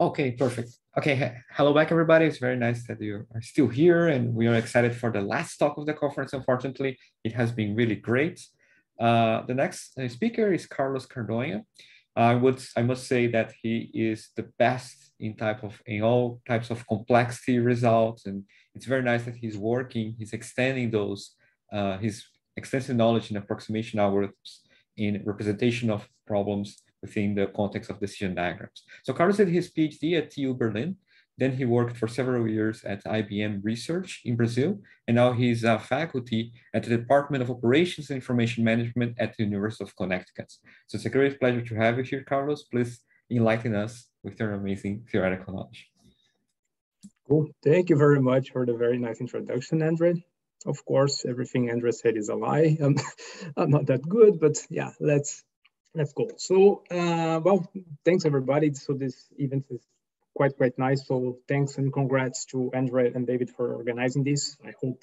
Okay, perfect. Okay, hello back everybody. It's very nice that you are still here and we are excited for the last talk of the conference. Unfortunately, it has been really great. Uh, the next uh, speaker is Carlos Cardonha. I would, I must say that he is the best in type of, in all types of complexity results. And it's very nice that he's working, he's extending those, uh, his extensive knowledge in approximation algorithms in representation of problems within the context of decision diagrams. So Carlos did his PhD at TU Berlin. Then he worked for several years at IBM Research in Brazil, and now he's a faculty at the Department of Operations and Information Management at the University of Connecticut. So it's a great pleasure to have you here, Carlos. Please enlighten us with your amazing theoretical knowledge. Cool. Thank you very much for the very nice introduction, Andre. Of course, everything Andre said is a lie. I'm, I'm not that good, but yeah, let's that's cool. So, uh, well, thanks everybody. So this event is quite, quite nice. So thanks and congrats to Andre and David for organizing this. I hope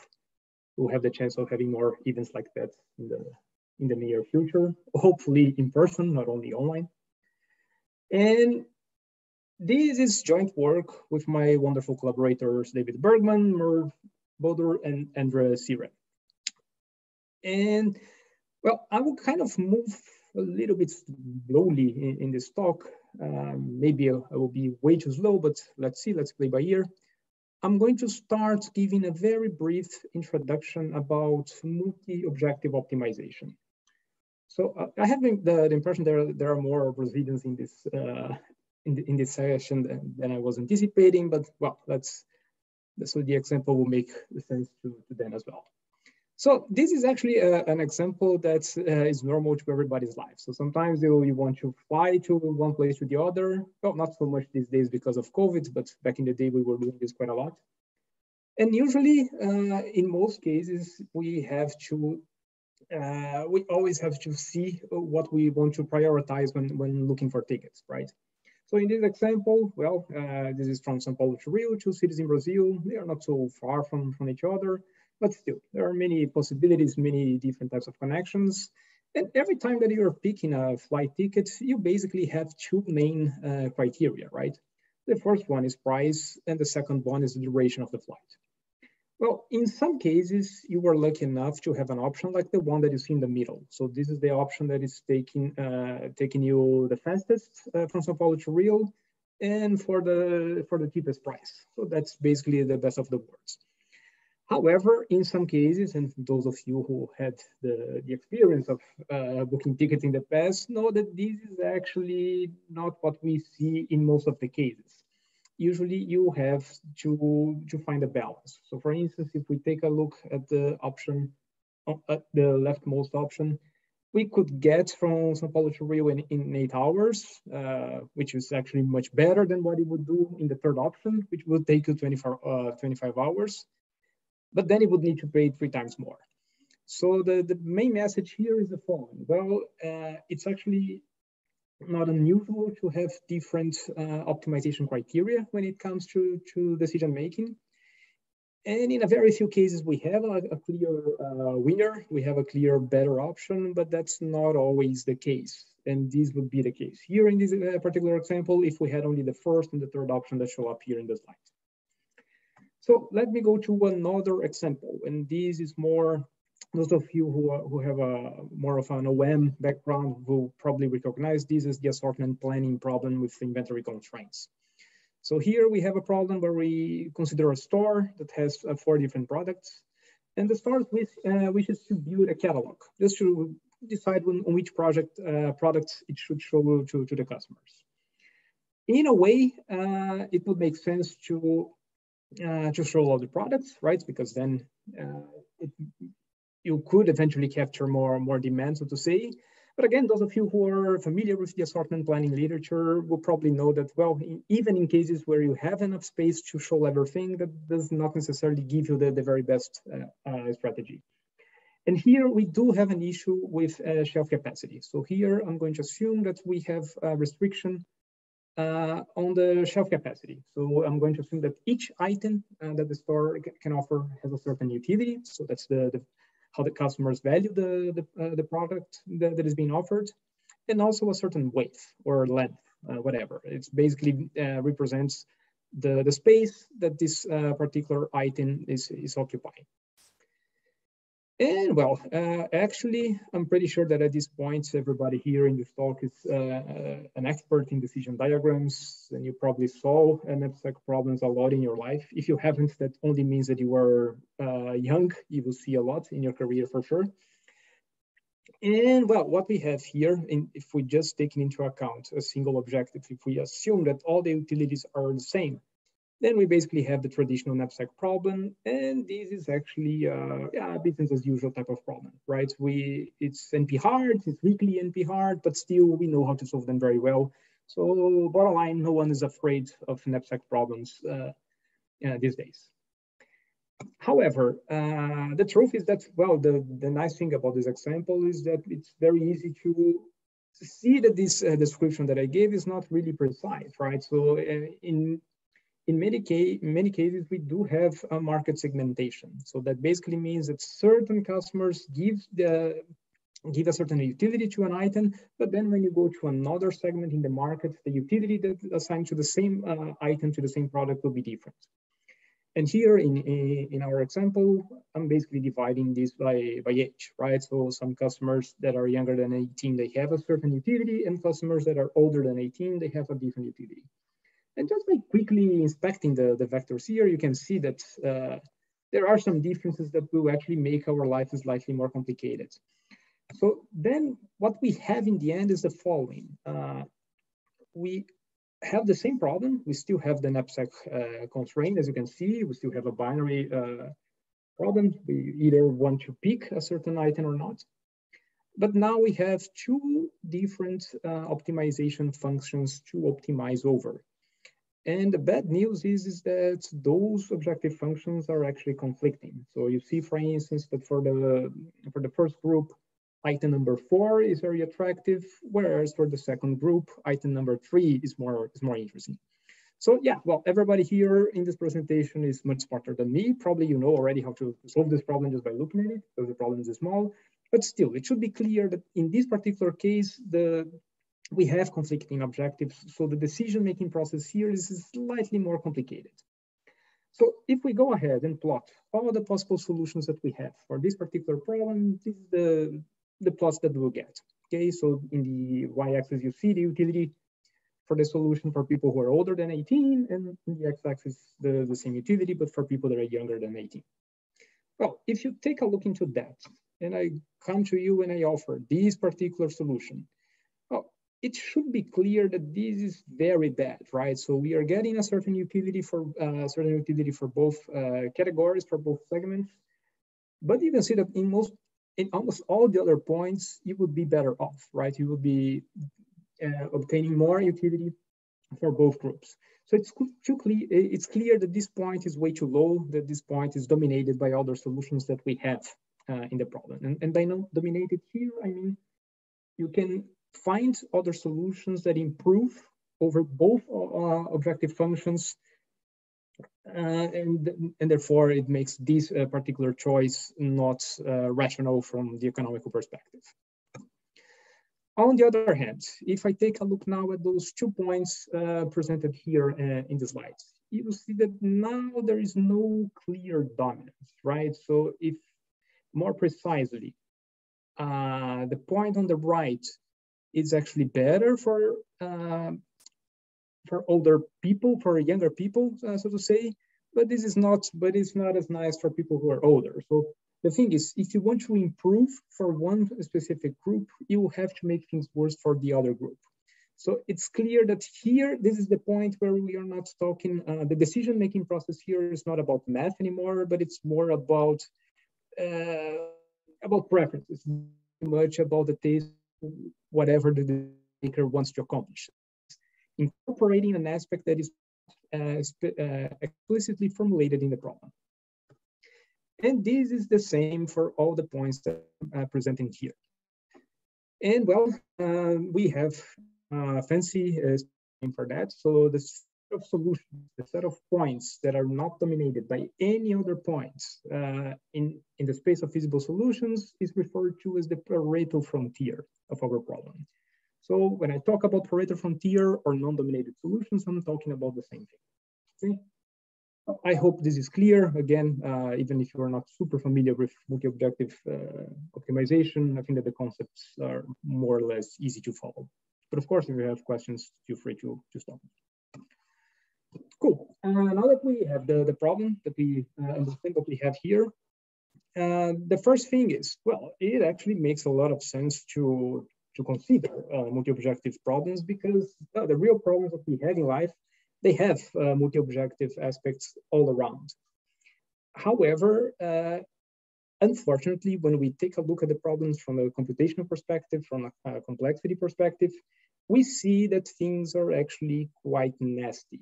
we'll have the chance of having more events like that in the, in the near future, hopefully in person, not only online. And this is joint work with my wonderful collaborators, David Bergman, Merve Bodur, and Andre Cire. And well, I will kind of move a little bit slowly in, in this talk. Um, maybe I will be way too slow, but let's see, let's play by ear. I'm going to start giving a very brief introduction about multi-objective optimization. So uh, I have the, the, impression there, there are more Brazilians in this uh, in, the, in this session than, than, I was anticipating, but well, let's, so the example will make sense to, to them as well. So this is actually a, uh, an example that uh, is normal to everybody's life. So sometimes you, you want to fly to one place to the other. Well, not so much these days because of COVID, but back in the day, we were doing this quite a lot. And usually, uh, in most cases, we have to, uh, we always have to see what we want to prioritize when, when looking for tickets, right? So in this example, well, uh, this is from São Paulo to Rio, two cities in Brazil. They are not so far from, from each other. But still, there are many possibilities, many different types of connections. And every time that you're picking a flight ticket, you basically have two main uh, criteria, right? The first one is price, and the second one is the duration of the flight. Well, in some cases, you were lucky enough to have an option like the one that you see in the middle. So this is the option that is taking uh, taking you the fastest uh, from Sao Paulo to Rio, and for the for the cheapest price. So that's basically the best of the worlds. However, in some cases, and those of you who had the, the experience of uh, booking tickets in the past know that this is actually not what we see in most of the cases. Usually you have to, to find a balance. So for instance, if we take a look at the option, uh, at the leftmost option, we could get from Sao Paulo to Rio in, in eight hours, uh, which is actually much better than what it would do in the third option, which would take you 24, uh, 25 hours but then it would need to pay three times more. So the, the main message here is the following. Well, uh, it's actually not unusual to have different uh, optimization criteria when it comes to, to decision making. And in a very few cases, we have a, a clear uh, winner, we have a clear better option, but that's not always the case. And this would be the case. Here in this uh, particular example, if we had only the first and the third option that show up here in the slide. So let me go to another example, and this is more, those of you who, are, who have a more of an OM background will probably recognize this as the assortment planning problem with inventory constraints. So here we have a problem where we consider a store that has uh, four different products, and the store with, uh, wishes to build a catalog just to decide when, on which project uh, products it should show to, to the customers. In a way, uh, it would make sense to uh, to show all the products, right? Because then uh, it, you could eventually capture more more demand, so to say. But again, those of you who are familiar with the assortment planning literature will probably know that, well, in, even in cases where you have enough space to show everything, that does not necessarily give you the, the very best uh, uh, strategy. And here we do have an issue with uh, shelf capacity. So here I'm going to assume that we have a restriction uh, on the shelf capacity. So I'm going to assume that each item uh, that the store can offer has a certain utility. So that's the, the how the customers value the, the, uh, the product that, that is being offered, and also a certain weight or length. uh, whatever. It's basically uh, represents the, the space that this uh, particular item is, is occupying. And well, uh, actually, I'm pretty sure that at this point, everybody here in this talk is uh, uh, an expert in decision diagrams, and you probably saw knapsack problems a lot in your life. If you haven't, that only means that you are uh, young. You will see a lot in your career for sure. And well, what we have here, in, if we just take into account a single objective, if we assume that all the utilities are the same, then we basically have the traditional knapsack problem, and this is actually uh, yeah, a business as usual type of problem, right? We it's NP hard, it's weakly NP hard, but still we know how to solve them very well. So bottom line, no one is afraid of knapsack problems uh, these days. However, uh, the truth is that, well, the, the nice thing about this example is that it's very easy to see that this uh, description that I gave is not really precise, right? So uh, in in many, in many cases, we do have a market segmentation. So that basically means that certain customers give the give a certain utility to an item, but then when you go to another segment in the market, the utility that assigned to the same uh, item to the same product will be different. And here in, in our example, I'm basically dividing this by, by age, right? So some customers that are younger than 18, they have a certain utility and customers that are older than 18, they have a different utility. And just by quickly inspecting the, the vectors here, you can see that uh, there are some differences that will actually make our life slightly more complicated. So then what we have in the end is the following. Uh, we have the same problem. We still have the knapsack uh, constraint, as you can see. We still have a binary uh, problem. We either want to pick a certain item or not. But now we have two different uh, optimization functions to optimize over. And the bad news is, is that those objective functions are actually conflicting. So you see, for instance, that for the, for the first group, item number four is very attractive, whereas for the second group, item number three is more, is more interesting. So yeah, well, everybody here in this presentation is much smarter than me. Probably you know already how to solve this problem just by looking at it, because the problem is small. But still, it should be clear that in this particular case, the we have conflicting objectives. So the decision-making process here is slightly more complicated. So if we go ahead and plot all the possible solutions that we have for this particular problem, this is the, the plots that we'll get. Okay, so in the y-axis, you see the utility for the solution for people who are older than 18, and in the x-axis, the, the same utility, but for people that are younger than 18. Well, if you take a look into that, and I come to you and I offer this particular solution, it should be clear that this is very bad, right? So we are getting a certain utility for uh, certain utility for both uh, categories, for both segments. But you can see that in most, in almost all the other points, you would be better off, right? You would be uh, obtaining more utility for both groups. So it's too clear. It's clear that this point is way too low. That this point is dominated by other solutions that we have uh, in the problem. And, and by no dominated here, I mean you can find other solutions that improve over both uh, objective functions. Uh, and, and therefore it makes this uh, particular choice not uh, rational from the economical perspective. On the other hand, if I take a look now at those two points uh, presented here uh, in the slides, you will see that now there is no clear dominance, right? So if more precisely, the point on the right it's actually better for uh, for older people, for younger people, uh, so to say. But this is not, but it's not as nice for people who are older. So the thing is, if you want to improve for one specific group, you will have to make things worse for the other group. So it's clear that here, this is the point where we are not talking, uh, the decision-making process here is not about math anymore, but it's more about, uh, about preferences, much about the taste whatever the maker wants to accomplish. Incorporating an aspect that is uh, uh, explicitly formulated in the problem. And this is the same for all the points that I'm uh, presenting here. And well, uh, we have uh, fancy uh, for that. So the set of solutions, the set of points that are not dominated by any other points uh, in, in the space of feasible solutions is referred to as the Pareto frontier of our problem. So when I talk about Pareto frontier or non-dominated solutions, I'm talking about the same thing. Okay? I hope this is clear. Again, uh, even if you are not super familiar with multi-objective uh, optimization, I think that the concepts are more or less easy to follow. But of course, if you have questions, feel free to, to stop. Now that we have the, the problem that we uh, understand what we have here, uh, the first thing is, well, it actually makes a lot of sense to, to consider uh, multi-objective problems because the real problems that we have in life they have multi-objective aspects all around. However, unfortunately, when we take a look at the problems from a computational perspective, from a complexity perspective, we see that things are actually quite nasty.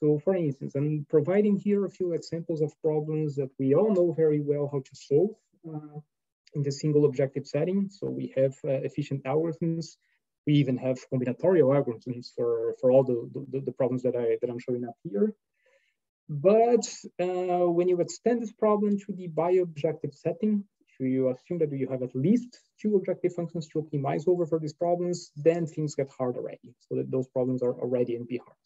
So for instance, I'm providing here a few examples of problems that we all know very well how to solve uh, in the single objective setting. So we have uh, efficient algorithms we even have combinatorial algorithms for, for all the, the, the problems that, I, that I'm showing up here. But uh, when you extend this problem to the bi-objective setting, if you assume that you have at least two objective functions to optimize over for these problems, then things get hard already. So that those problems are already NP hard.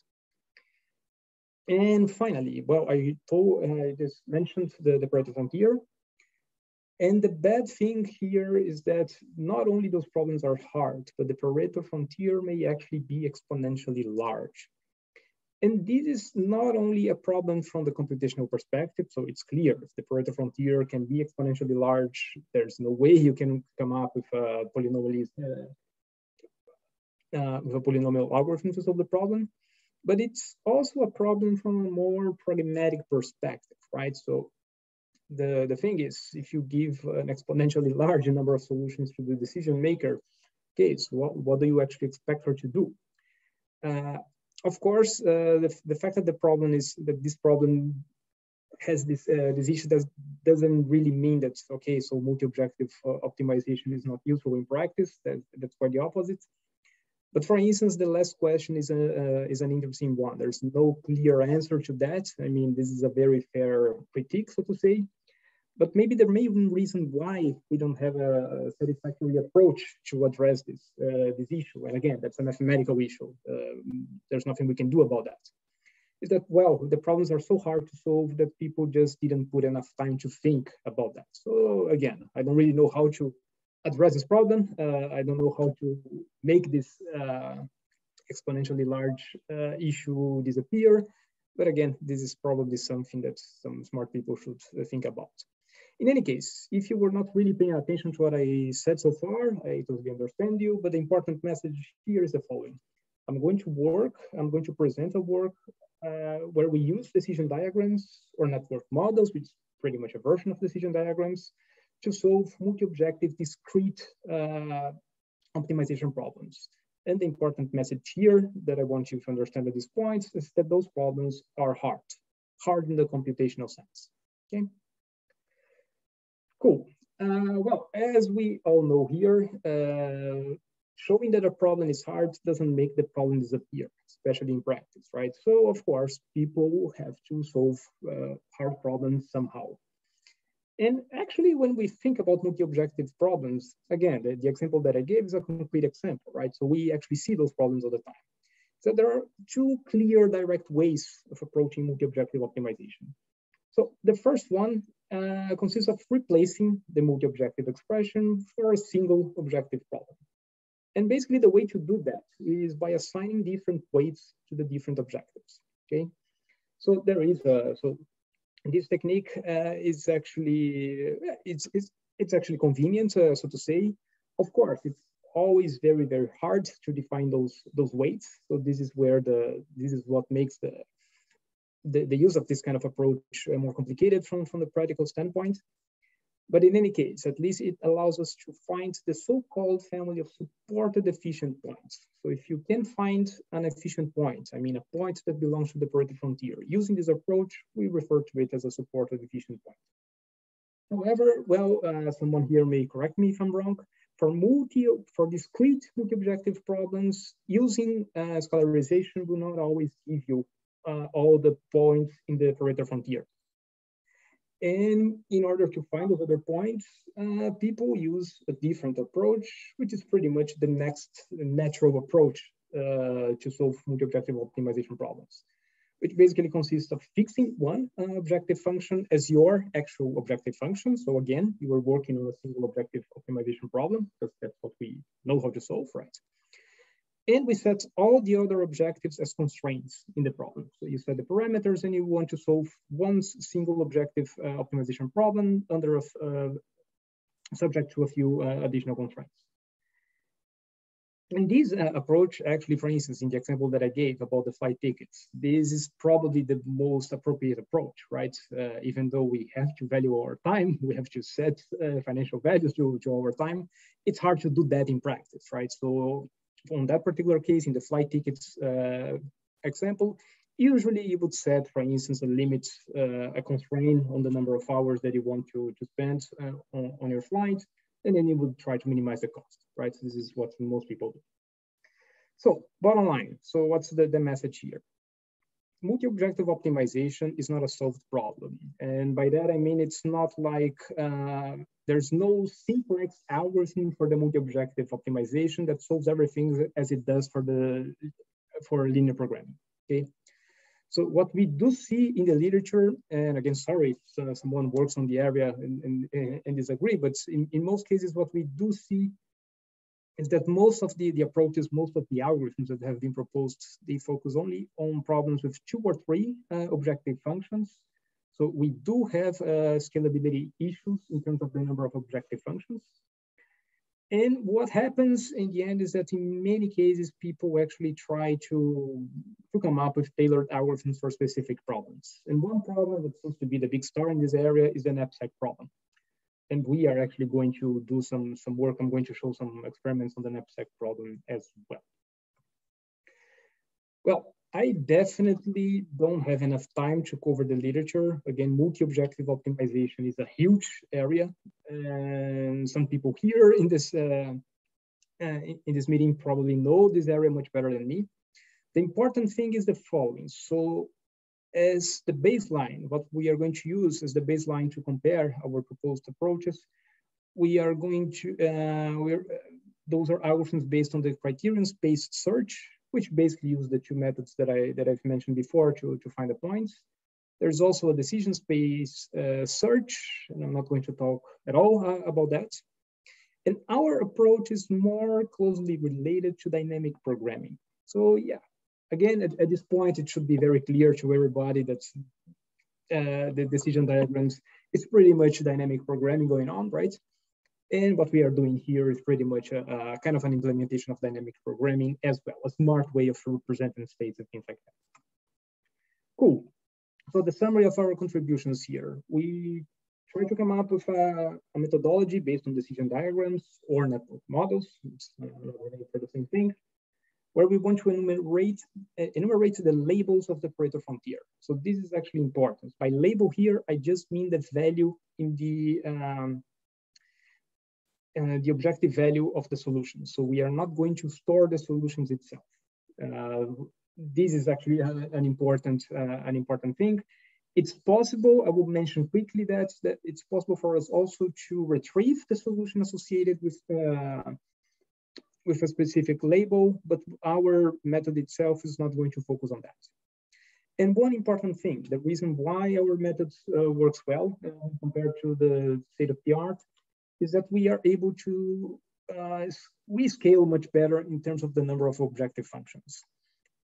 And finally, well, I told, I just mentioned the, the frontier. And the bad thing here is that not only those problems are hard, but the Pareto frontier may actually be exponentially large. And this is not only a problem from the computational perspective, so it's clear if the Pareto frontier can be exponentially large, there's no way you can come up with a polynomial, uh, uh, with a polynomial algorithm to solve the problem. But it's also a problem from a more pragmatic perspective, right? So the, the thing is, if you give an exponentially large number of solutions to the decision maker, okay, so what, what do you actually expect her to do? Uh, of course, uh, the, the fact that the problem is that this problem has this uh, this issue does, doesn't really mean that okay so multi-objective uh, optimization is not useful in practice that, that's quite the opposite but for instance the last question is a uh, is an interesting one there's no clear answer to that i mean this is a very fair critique so to say but maybe there may be a reason why we don't have a, satisfactory approach to address this, uh, this issue. And again, that's a mathematical issue. Um, there's nothing we can do about that. Is that, well, the problems are so hard to solve that people just didn't put enough time to think about that. So again, I don't really know how to address this problem. Uh, I don't know how to make this uh, exponentially large uh, issue disappear. But again, this is probably something that some smart people should think about. In any case, if you were not really paying attention to what I said so far, I totally understand you, but the important message here is the following. I'm going to work, I'm going to present a work uh, where we use decision diagrams or network models, which is pretty much a version of decision diagrams, to solve multi-objective discrete uh, optimization problems. And the important message here that I want you to understand at this point is that those problems are hard, hard in the computational sense, okay? Cool. Uh, well, as we all know here, uh, showing that a problem is hard doesn't make the problem disappear, especially in practice, right? So of course, people have to solve uh, hard problems somehow. And actually, when we think about multi-objective problems, again, the, the, example that I gave is a concrete example, right? So we actually see those problems all the time. So there are two clear direct ways of approaching multi-objective optimization. So the first one uh, consists of replacing the multi-objective expression for a single objective problem. And basically the way to do that is by assigning different weights to the different objectives, okay? So there is, a, so this technique uh, is actually, it's, it's, it's actually convenient, uh, so to say. Of course, it's always very, very hard to define those, those weights. So this is where the, this is what makes the, the, the use of this kind of approach uh, more complicated from, from the practical standpoint. But in any case, at least it allows us to find the so-called family of supported efficient points. So if you can find an efficient point, I mean a point that belongs to the Pareto frontier, using this approach, we refer to it as a supported efficient point. However, well, uh, someone here may correct me if I'm wrong. For multi, for discrete multi-objective problems, using uh, scalarization will not always give you uh, all the points in the Pareto frontier. And in order to find those other points, uh, people use a different approach, which is pretty much the next natural approach uh, to solve multi-objective optimization problems, which basically consists of fixing one uh, objective function as your actual objective function. So again, you are working on a single objective optimization problem because that's what we know how to solve, right? And we set all the other objectives as constraints in the problem. So you set the parameters and you want to solve one single objective uh, optimization problem under a, uh, subject to a few uh, additional constraints. And this uh, approach, actually, for instance, in the example that I gave about the flight tickets, this is probably the most appropriate approach, right? Uh, even though we have to value our time, we have to set uh, financial values to, to our time, it's hard to do that in practice, right? So on that particular case, in the flight tickets uh, example, usually you would set, for instance, a limit, uh, a constraint on the number of hours that you want to, to spend uh, on, on, your flight, and then you would try to minimize the cost, right? So this is what most people do. So bottom line, so what's the, the message here? Multi-objective optimization is not a solved problem. And by that, I mean, it's not like uh, there's no simplex algorithm for the multi-objective optimization that solves everything as it does for the for linear programming. Okay. So what we do see in the literature, and again, sorry if uh, someone works on the area and, and, and disagree, but in, in most cases, what we do see is that most of the, the approaches, most of the algorithms that have been proposed, they focus only on problems with two or three uh, objective functions so we do have uh, scalability issues in terms of the number of objective functions. And what happens in the end is that in many cases, people actually try to, to come up with tailored algorithms for specific problems. And one problem that seems to be the big star in this area is the knapsack problem. And we are actually going to do some, some work. I'm going to show some experiments on the knapsack problem as well. Well, I definitely don't have enough time to cover the literature. Again, multi-objective optimization is a huge area. And some people here in this, uh, uh, in this meeting probably know this area much better than me. The important thing is the following. So as the baseline, what we are going to use as the baseline to compare our proposed approaches, we are going to, uh, we're, those are algorithms based on the criterion space search which basically use the two methods that, I, that I've mentioned before to, to find the points. There's also a decision space uh, search, and I'm not going to talk at all uh, about that. And our approach is more closely related to dynamic programming. So yeah, again, at, at this point, it should be very clear to everybody that uh, the decision diagrams is pretty much dynamic programming going on, right? And what we are doing here is pretty much a, a, kind of an implementation of dynamic programming as well, a smart way of representing states and things like that. Cool. So the summary of our contributions here, we try to come up with a, a methodology based on decision diagrams or network models, it's uh, for the same thing, where we want to enumerate, enumerate the labels of the Pareto frontier. So this is actually important. By label here, I just mean the value in the um, uh, the objective value of the solution. So we are not going to store the solutions itself. Uh, this is actually an, an important uh, an important thing. It's possible, I will mention quickly that, that it's possible for us also to retrieve the solution associated with, uh, with a specific label, but our method itself is not going to focus on that. And one important thing, the reason why our method uh, works well compared to the state of the art is that we are able to, uh, we scale much better in terms of the number of objective functions.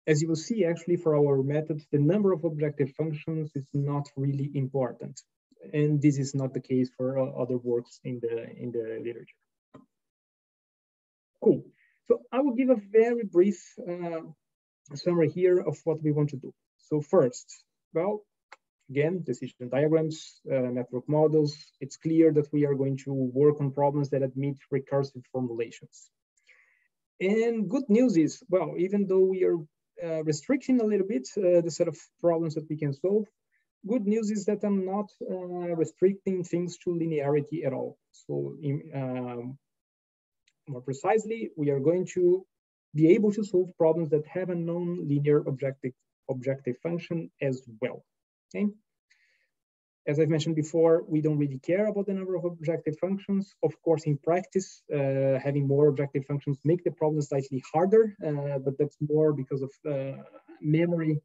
As you will see, actually, for our methods, the number of objective functions is not really important. And this is not the case for uh, other works in the, in the literature. Cool. So I will give a very brief uh, summary here of what we want to do. So first, well, again, decision diagrams, uh, network models, it's clear that we are going to work on problems that admit recursive formulations. And good news is, well, even though we are uh, restricting a little bit uh, the set of problems that we can solve, good news is that I'm not uh, restricting things to linearity at all. So um, more precisely, we are going to be able to solve problems that have a non-linear objective, objective function as well. Okay. as I've mentioned before, we don't really care about the number of objective functions. Of course, in practice, uh, having more objective functions make the problem slightly harder, uh, but that's more because of uh, memory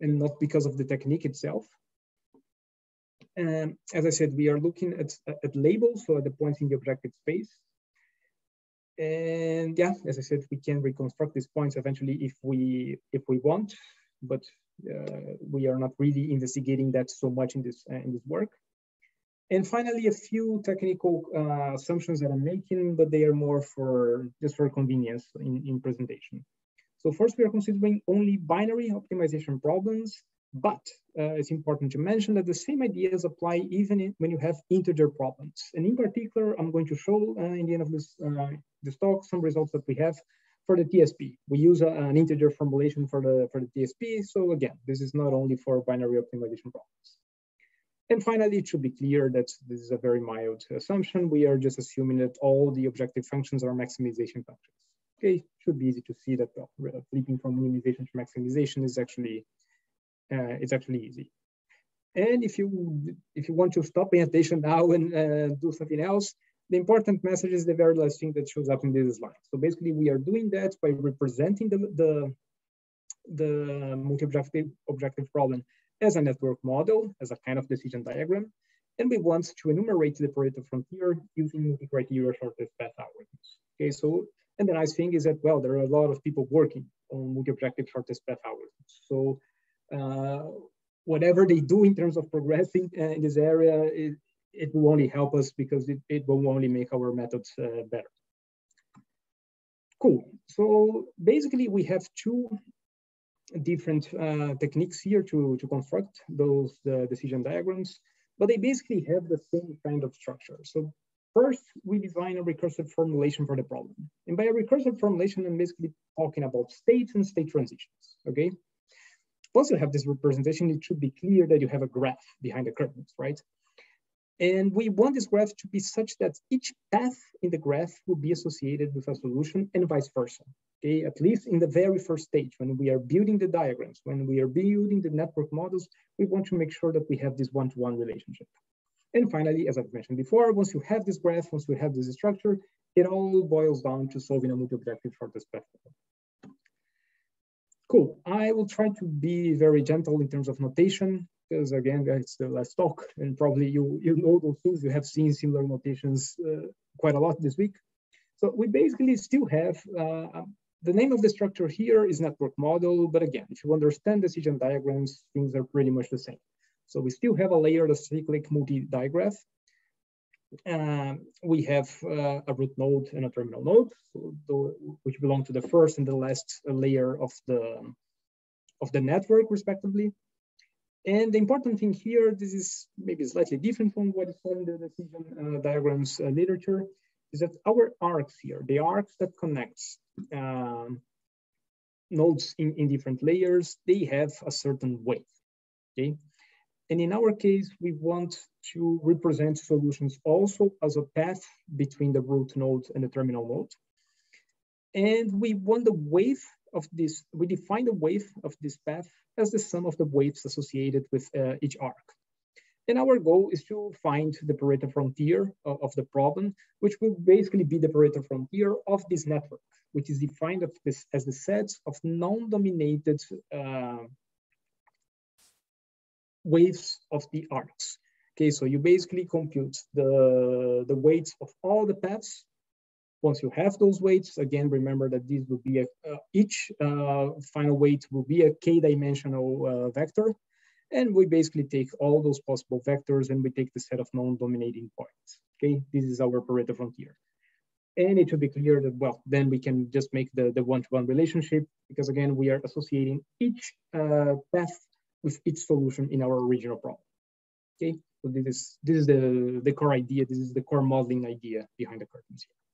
and not because of the technique itself. Um, as I said, we are looking at, at labels, so at the points in the objective space. And yeah, as I said, we can reconstruct these points eventually if we if we want, but we are not really investigating that so much in this uh, in this work. And finally, a few technical uh, assumptions that I'm making, but they are more for just for convenience in, in presentation. So first, we are considering only binary optimization problems, but uh, it's important to mention that the same ideas apply even in, when you have integer problems. And in particular, I'm going to show uh, in the end of this, uh, this talk some results that we have for the TSP. We use a, an integer formulation for the, for the TSP. So again, this is not only for binary optimization problems. And finally, it should be clear that this is a very mild assumption. We are just assuming that all the objective functions are maximization functions. Okay, should be easy to see that flipping from minimization to maximization is actually uh, it's actually easy. And if you if you want to stop paying attention now and uh, do something else, the important message is the very last thing that shows up in this slide. So basically, we are doing that by representing the the, the multi-objective objective problem as a network model, as a kind of decision diagram. And we want to enumerate the Pareto frontier using the criteria shortest path algorithms. Okay, so, and the nice thing is that, well, there are a lot of people working on multi-objective shortest path algorithms. So uh, whatever they do in terms of progressing uh, in this area, it, it will only help us because it, it will only make our methods uh, better. Cool. So basically, we have two different uh, techniques here to, to construct those uh, decision diagrams, but they basically have the same kind of structure. So first, we design a recursive formulation for the problem. And by a recursive formulation, I'm basically talking about states and state transitions, okay? once you have this representation, it should be clear that you have a graph behind the curtains, right? And we want this graph to be such that each path in the graph will be associated with a solution and vice versa. Okay, at least in the very first stage, when we are building the diagrams, when we are building the network models, we want to make sure that we have this one-to-one -one relationship. And finally, as I've mentioned before, once you have this graph, once we have this structure, it all boils down to solving a multi-objective shortest path problem. Cool. I will try to be very gentle in terms of notation because again, it's the last talk and probably you, you know those things. You have seen similar notations uh, quite a lot this week. So we basically still have, uh, the name of the structure here is network model, but again, if you understand decision diagrams, things are pretty much the same. So we still have a layered acyclic multi-digraph um, we have uh, a root node and a terminal node, so the, which belong to the first and the last layer of the of the network, respectively. And the important thing here, this is maybe slightly different from what is in the decision uh, diagrams uh, literature, is that our arcs here, the arcs that connects um, nodes in, in different layers, they have a certain weight, okay? And in our case, we want to represent solutions also as a path between the root node and the terminal node. And we want the weight of this, we define the weight of this path as the sum of the weights associated with uh, each arc. And our goal is to find the Pareto frontier of, of, the problem, which will basically be the Pareto frontier of this network, which is defined as, this, as the set of non-dominated uh, weights of the arcs. Okay, so you basically compute the, the weights of all the paths. Once you have those weights, again, remember that these will be a, uh, each uh, final weight will be a k-dimensional uh, vector. And we basically take all those possible vectors and we take the set of non-dominating points. Okay, this is our Pareto frontier. And it should be clear that, well, then we can just make the, one-to-one -one relationship because again, we are associating each uh, path with its solution in our original problem. Okay, so this is this is the the core idea. This is the core modeling idea behind the curtains here.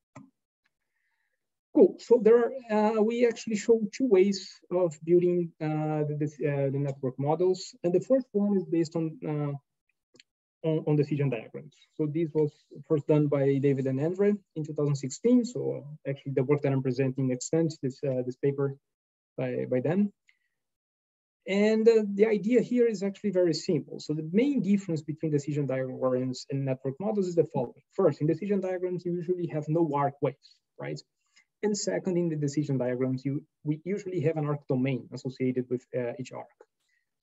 Cool. So there are uh, we actually show two ways of building uh, the uh, the network models, and the first one is based on. Uh, on, on decision diagrams. So this was first done by David and Andre in 2016. So actually the work that I'm presenting extends this, uh, this paper by, by them. And uh, the idea here is actually very simple. So the main difference between decision diagrams and network models is the following. First, in decision diagrams, you usually have no arc weights, right? And second, in the decision diagrams, you we usually have an arc domain associated with uh, each arc.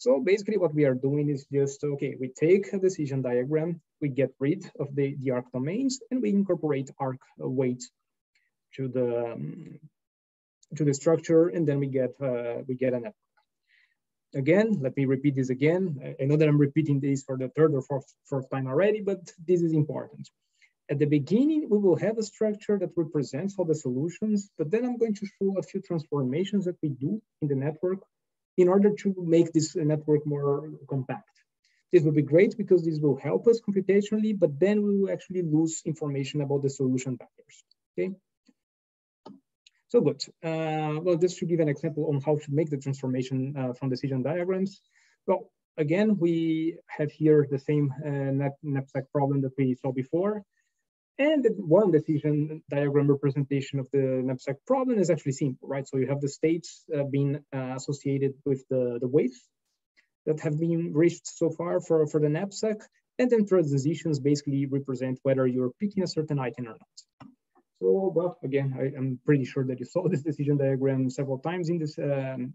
So basically what we are doing is just, okay, we take a decision diagram, we get rid of the, the arc domains, and we incorporate arc weights to the, um, to the structure, and then we get, uh, we get an network. Again, let me repeat this again. I know that I'm repeating this for the third or fourth, fourth time already, but this is important. At the beginning, we will have a structure that represents all the solutions, but then I'm going to show a few transformations that we do in the network in order to make this network more compact. This will be great because this will help us computationally, but then we will actually lose information about the solution vectors, okay? So good. Uh, well, just to give an example on how to make the transformation uh, from decision diagrams. Well, again, we have here the same uh, knapsack problem that we saw before. And the one decision diagram representation of the knapsack problem is actually simple, right? So you have the states uh, being uh, associated with the, the weights that have been reached so far for, for the knapsack. And then transitions basically represent whether you're picking a certain item or not. So, well, again, I, am pretty sure that you saw this decision diagram several times in this um,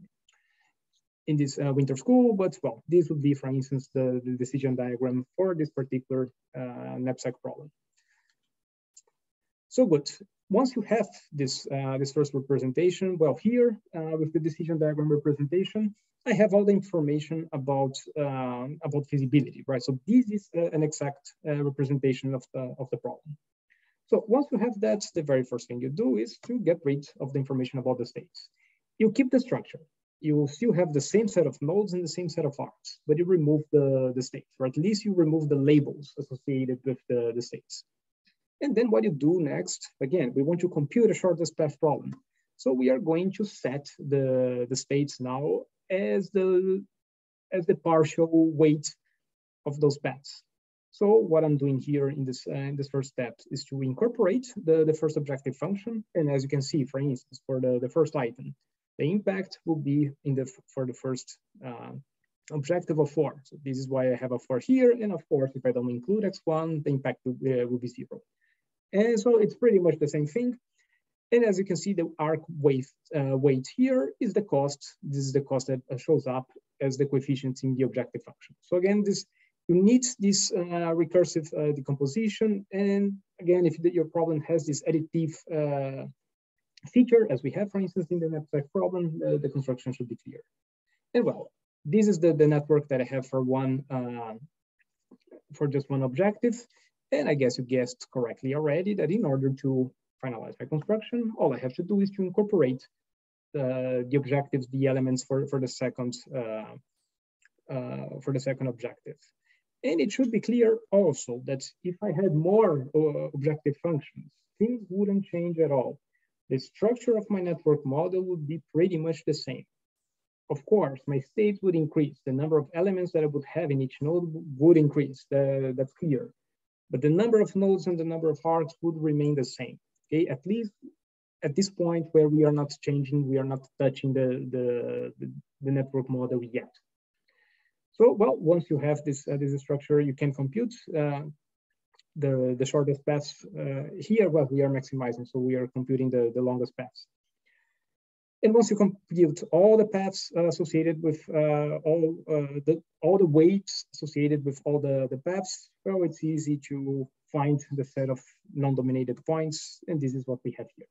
in this uh, winter school, but well, this would be, for instance, the, the decision diagram for this particular uh, knapsack problem. So good. Once you have this, uh, this first representation, well, here uh, with the decision diagram representation, I have all the information about, um, about feasibility, right? So this is uh, an exact representation of the, of the problem. So once you have that, the very first thing you do is to get rid of the information about the states. You keep the structure. You still have the same set of nodes and the same set of arcs, but you remove the, the states, or at least you remove the labels associated with the, the states. And then what you do next, again, we want to compute a shortest path problem. So we are going to set the, the states now as the, as the partial weight of those paths. So what I'm doing here in this, uh, in this first step is to incorporate the, the first objective function. And as you can see, for instance, for the, the first item, the impact will be in the for the first uh, objective of four. So this is why I have a four here. And of course, if I don't include x1, the impact will, uh, will be zero. And so it's pretty much the same thing. And as you can see, the arc weight, uh, weight here is the cost. This is the cost that shows up as the coefficients in the objective function. So again, this you need this uh, recursive uh, decomposition. And again, if the, your problem has this additive uh, feature, as we have, for instance, in the knapsack problem, uh, the construction should be clear. And well, this is the, the network that I have for one, uh, for just one objective. And I guess you guessed correctly already that in order to finalize my construction, all I have to do is to incorporate the, the objectives, the elements for, for the second uh, uh, for the second objective. And it should be clear also that if I had more uh, objective functions, things wouldn't change at all. The structure of my network model would be pretty much the same. Of course, my state would increase. The number of elements that I would have in each node would increase. The, that's clear. But the number of nodes and the number of arcs would remain the same. Okay, at least at this point where we are not changing, we are not touching the, the, the, the network model yet. So, well, once you have this, uh, this structure, you can compute uh, the, the shortest paths uh, here, well, we are maximizing, so we are computing the, the longest paths. And once you compute all the paths uh, associated with uh, all uh, the all the weights associated with all the, the paths, well, it's easy to find the set of non-dominated points, and this is what we have here.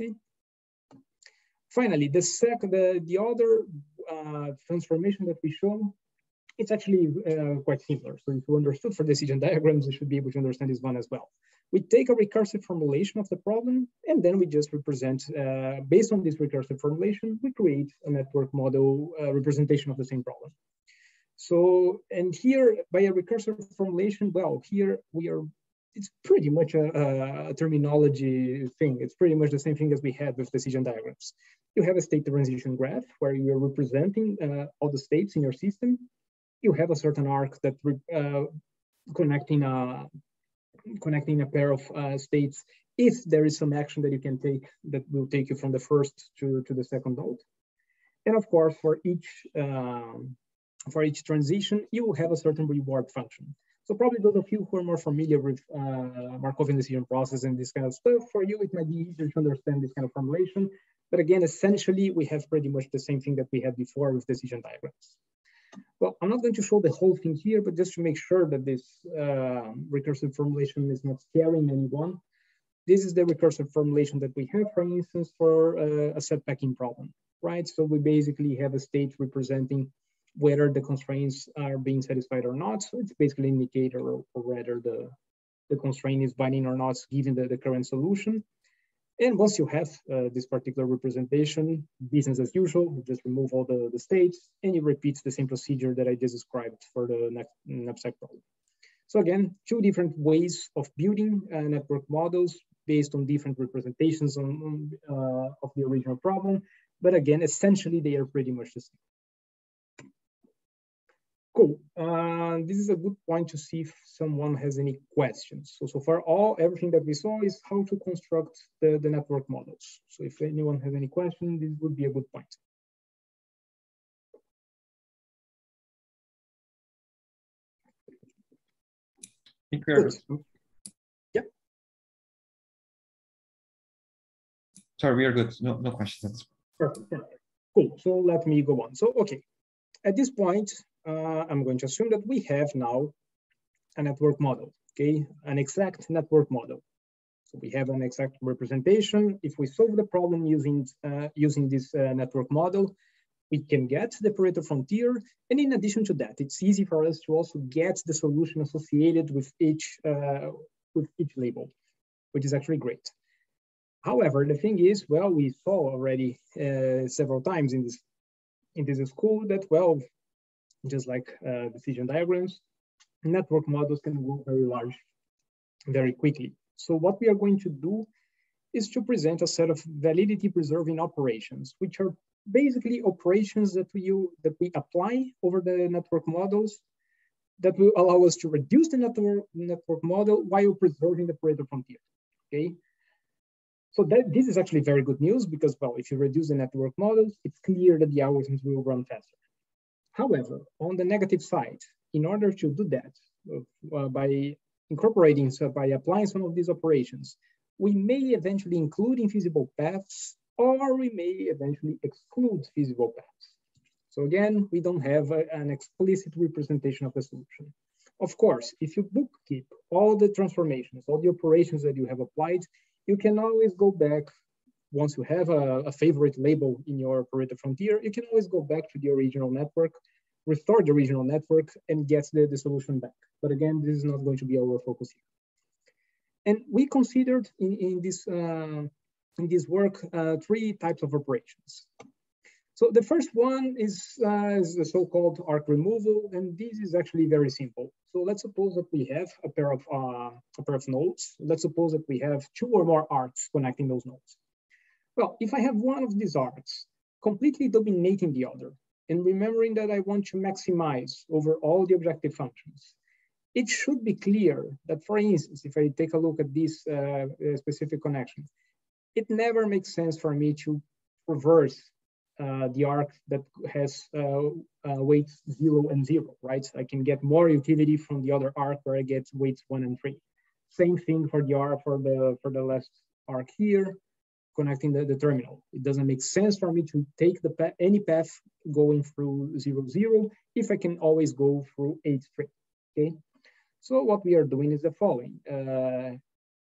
Okay. Finally, the second, the, the other transformation that we show it's actually uh, quite similar. So if you understood for decision diagrams, you should be able to understand this one as well. We take a recursive formulation of the problem, and then we just represent, uh, based on this recursive formulation, we create a network model uh, representation of the same problem. So, and here by a recursive formulation, well, here we are, it's pretty much a, a terminology thing. It's pretty much the same thing as we had with decision diagrams. You have a state transition graph where you're representing uh, all the states in your system you have a certain arc that uh, connecting a connecting a pair of uh, states if there is some action that you can take that will take you from the first to, to the second node. And of course, for each um, for each transition, you will have a certain reward function. So probably those of you who are more familiar with uh, decision process and this kind of stuff, for you, it might be easier to understand this kind of formulation. But again, essentially, we have pretty much the same thing that we had before with decision diagrams. Well, I'm not going to show the whole thing here, but just to make sure that this uh, recursive formulation is not scaring anyone, this is the recursive formulation that we have, for instance, for uh, a set packing problem, right? So we basically have a state representing whether the constraints are being satisfied or not. So it's basically an indicator of whether the, the constraint is binding or not given the, the current solution. And once you have uh, this particular representation, business as usual, you just remove all the, the states and you repeat the same procedure that I just described for the knapsack problem. So again, two different ways of building uh, network models based on different representations on, uh, of the original problem. But again, essentially, they are pretty much the same. Cool. Uh, this is a good point to see if someone has any questions. So, so far, all everything that we saw is how to construct the, the network models. So if anyone has any question, this would be a good point. Thank Good. Yeah. Sorry, we are good. No, no questions. Perfect. Cool. So let me go on. So, okay. At this point, uh, I'm going to assume that we have now a network model, okay? An exact network model. So we have an exact representation. If we solve the problem using, uh, using this uh, network model, we can get the Pareto frontier. And in addition to that, it's easy for us to also get the solution associated with each, uh, with each label, which is actually great. However, the thing is, well, we saw already uh, several times in this in this school that, well, just like uh, decision diagrams, network models can go very large very quickly. So what we are going to do is to present a set of validity preserving operations, which are basically operations that we, that we apply over the network models that will allow us to reduce the network, network model while preserving the Pareto frontier, okay? So that, this is actually very good news because, well, if you reduce the network models, it's clear that the algorithms will run faster. However, on the negative side, in order to do that, uh, by incorporating, so by applying some of these operations, we may eventually include infeasible paths, or we may eventually exclude feasible paths. So again, we don't have a, an explicit representation of the solution. Of course, if you bookkeep all the transformations, all the operations that you have applied, you can always go back once you have a, a, favorite label in your Pareto frontier, you can always go back to the original network, restore the original network, and get the, the solution back. But again, this is not going to be our focus here. And we considered in, in, this, uh, in this work uh, three types of operations. So the first one is, uh, is the so-called arc removal, and this is actually very simple. So let's suppose that we have a pair of uh, a pair of nodes. Let's suppose that we have two or more arcs connecting those nodes. Well, if I have one of these arcs completely dominating the other, and remembering that I want to maximize over all the objective functions, it should be clear that, for instance, if I take a look at this uh, uh specific connection, it never makes sense for me to reverse uh, the arc that has uh, uh, weights zero and zero, right? So I can get more utility from the other arc where I get weights one and three. Same thing for the arc for the for the last arc here connecting the, the terminal. It doesn't make sense for me to take the path, any path going through zero, zero, if I can always go through eight, three, okay? So what we are doing is the following. Uh,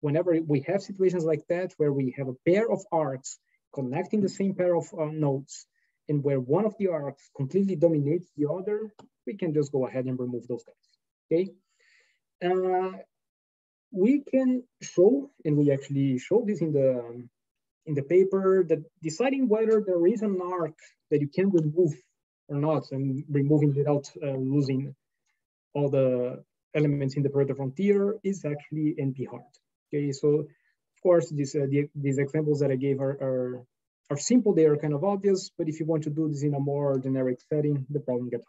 whenever we have situations like that, where we have a pair of arcs connecting the same pair of uh, nodes, and where one of the arcs completely dominates the other, we can just go ahead and remove those guys, okay? Uh, we can show, and we actually show this in the um, in the paper that deciding whether there is an arc that you can remove or not and removing without uh, losing all the elements in the Pareto frontier is actually NP hard. Okay, so of course this, uh, the, these examples that I gave are, are, are simple, they are kind of obvious, but if you want to do this in a more generic setting, the problem gets.